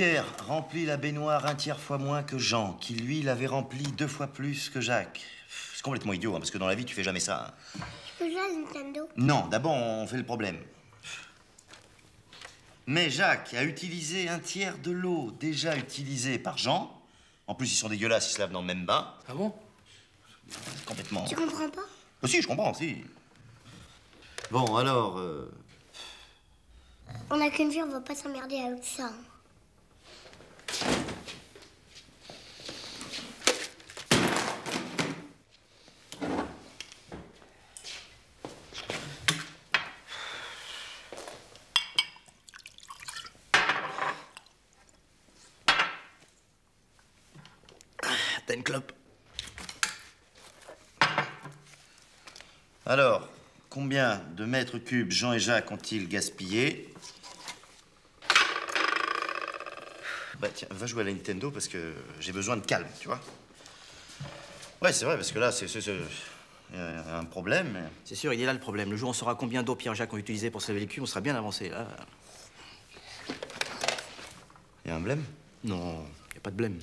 Pierre remplit la baignoire un tiers fois moins que Jean, qui lui l'avait rempli deux fois plus que Jacques. C'est complètement idiot, hein, parce que dans la vie, tu fais jamais ça. hein. Je peux jouer à Nintendo? Non, d'abord, on fait le problème. Mais Jacques a utilisé un tiers de l'eau déjà utilisée par Jean. En plus, ils sont dégueulasses, ils se lavent dans le même bain. Ah bon? Complètement. Tu comprends pas? Ah, si, je comprends, si. Bon, alors. euh, On a qu'une vie, on va pas s'emmerder avec ça. T'as une clope Alors, combien de mètres cubes Jean et Jacques ont-ils gaspillé? Bah tiens, va jouer à la Nintendo parce que j'ai besoin de calme, tu vois. Ouais, c'est vrai, parce que là, c'est... a un problème. mais- C'est sûr, il est là le problème. Le jour où on saura combien d'eau Pierre et Jacques ont utilisé pour se laver le cul, on sera bien avancé. Là. Il y a un blême? Non, y a pas de blême.